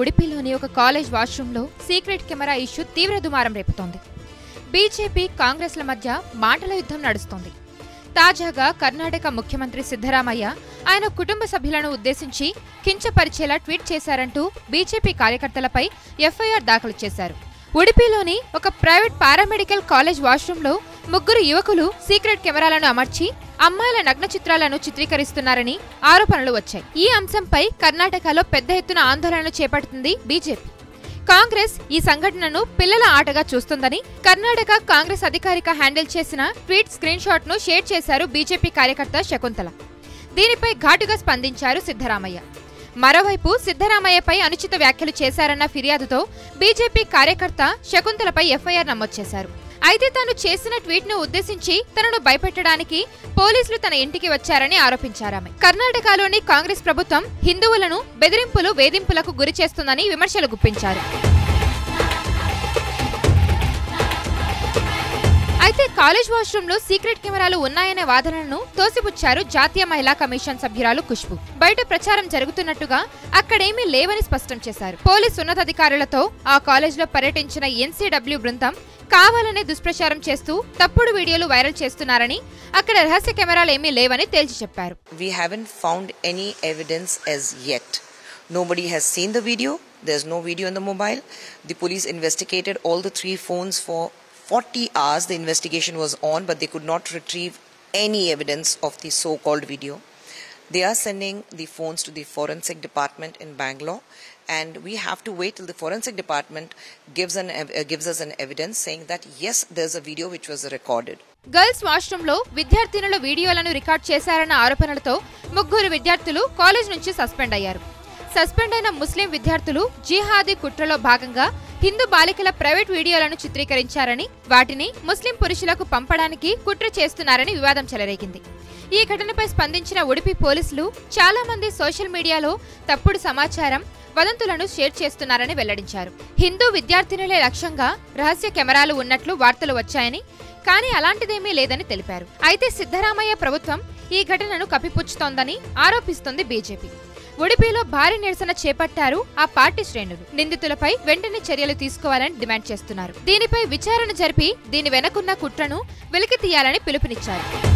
ఉడిపిలోని ఒక కాలేజ్ వాష్రూంలో secret camera issue తీవ్ర దుమారం రేపుతోంది. బీజేపీ కాంగ్రెస్ల మధ్య మాటల యుద్ధం నడుస్తోంది. తాజాగా కర్ణాటక ముఖ్యమంత్రి సిద్ధరామయ్య ఆయన కుటుంబ సభ్యులను ఉద్దేశించి కించపరిచేలా ట్వీట్ చేశారంటూ బీజేపీ కార్యకర్తలపై ఎఫ్ఐఆర్ దాఖలు చేశారు. ఉడిపిలోని ఒక ప్రైవేట్ పారామెడికల్ కాలేజ్ వాష్రూంలో ముగ్గురు యువకులు సీక్రెట్ కెమెరాలను అమర్చి అమ్మాయిల నగ్న చిత్రాలను చిత్రీకరిస్తున్నారని ఆరోపణలు వచ్చాయి. ఈ అంశంపై కర్ణాటకలో పెద్ద ఎత్తున ఆందోళనలు చేపడుతుంది బీజేపీ. కాంగ్రెస్ ఈ సంఘటనను పిల్లల ఆటగా చూస్తుందని కర్ణాటక కాంగ్రెస్ అధికారిక హ్యాండిల్ చేసిన ట్వీట్ స్క్రీన్ షాట్ను షేర్ చేశారు బీజేపీ కార్యకర్త శకుంతల. దీనిపై ఘాటుగా స్పందించారు సిద్ధరామయ్య. మరోవైపు సిద్ధరామయ్యపై అనుచిత వ్యాఖ్యలు చేశారన్న ఫిర్యాదుతో బీజేపీ కార్యకర్త శకుంతలపై ఎఫ్ఐఆర్ నమోదు చేశారు. అయితే తాను చేసిన ట్వీట్ను ఉద్దేశించి తనను భయపెట్టడానికి పోలీసులు తన ఇంటికి వచ్చారని ఆరోపించారామె. కర్ణాటకలోని కాంగ్రెస్ ప్రభుత్వం హిందువులను బెదిరింపులు వేధింపులకు గురి చేస్తుందని విమర్శలు గుప్పించారు. కాలేజ్ వాష్రూంలో సీక్రెట్ కెమెరాలు ఉన్నాయనే వాదనలను తోసిపుచ్చారు జాతీయ మహిళా కమిషన్ సభ్యురాలు ఖుష్బు బయట ప్రచారం జరుగుతున్నట్టుగా అక్కడేమీ లేవని స్పష్టం చేశారు పోలీస్ ఉన్నతాధికారులతో ఆ కాలేజ్లో పర్యటించిన ఎన్సీడబ్ల్యూ బృందం కావాలనే దుష్ప్రచారం చేస్తూ తప్పుడు వీడియోలు వైరల్ చేస్తున్నారని అక్కడ రహస్య కెమెరాలు ఏమీ లేవని తేల్చి చెప్పారు We haven't found any evidence as yet. Nobody has seen the video. There's no video in the mobile. The police investigated all the three phones for 40 hours. The investigation was on, but they could not retrieve any evidence of the so called video. They are sending the phones to the forensic department in Bangalore, and we have to wait till the forensic department gives, an, uh, gives us an evidence saying that yes, there's a video which was recorded. Girls వాష్రూంలో విద్యార్థినుల వీడియోలను record చేశారన్న ఆరోపణలతో ముగ్గురు విద్యార్థులు college నుంచి suspend అయ్యారు suspend అయిన ముస్లిం విద్యార్థులు జిహాదీ కుట్రలో భాగంగా హిందూ బాలికల ప్రైవేట్ వీడియోలను చిత్రీకరించారని వాటిని ముస్లిం పురుషులకు పంపడానికి కుట్ర చేస్తున్నారని వివాదం చెలరేగింది. ఈ ఘటనపై స్పందించిన ఉడిపి పోలీసులు చాలా మంది సోషల్ మీడియాలో తప్పుడు సమాచారం వదంతులను షేర్ చేస్తున్నారని వెల్లడించారు. హిందూ విద్యార్థినులే లక్ష్యంగా రహస్య కెమెరాలు ఉన్నట్లు వార్తలు వచ్చాయని కానీ అలాంటిదేమీ లేదని తెలిపారు. అయితే సిద్ధరామయ్య ప్రభుత్వం ఈ ఘటనను కప్పిపుచ్చుతోందని ఆరోపిస్తోంది బీజేపీ. ఉడిపిలో భారీ నిరసన చేపట్టారు ఆ పార్టీ శ్రేణులు. నిందితులపై వెంటనే చర్యలు తీసుకోవాలని డిమాండ్ చేస్తున్నారు. దీనిపై విచారణ జరిపి దీని వెనకున్న కుట్రను వెలికి తీయాలని పిలుపునిచ్చారు.